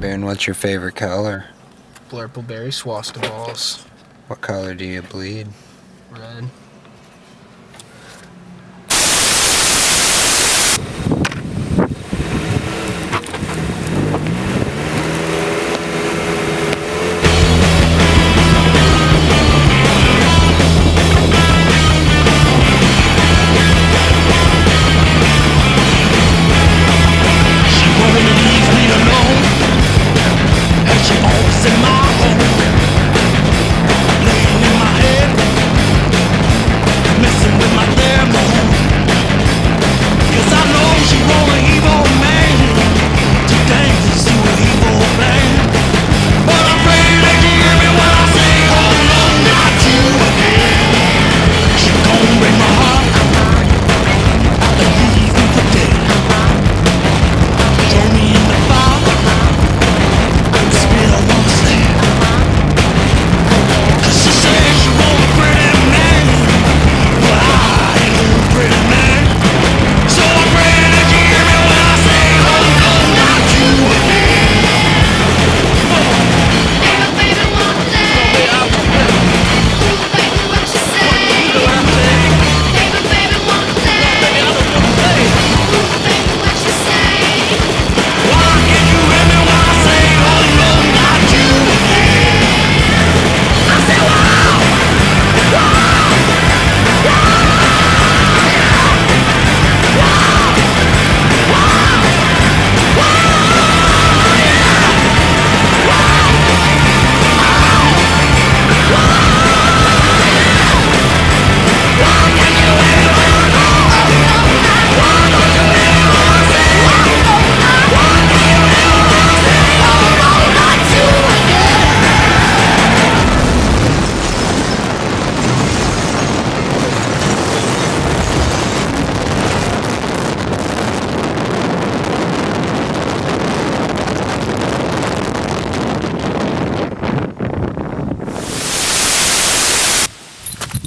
Baron, what's your favorite color? Blurple berry swasta balls. What color do you bleed? Red. rolling